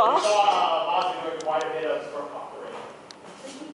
off?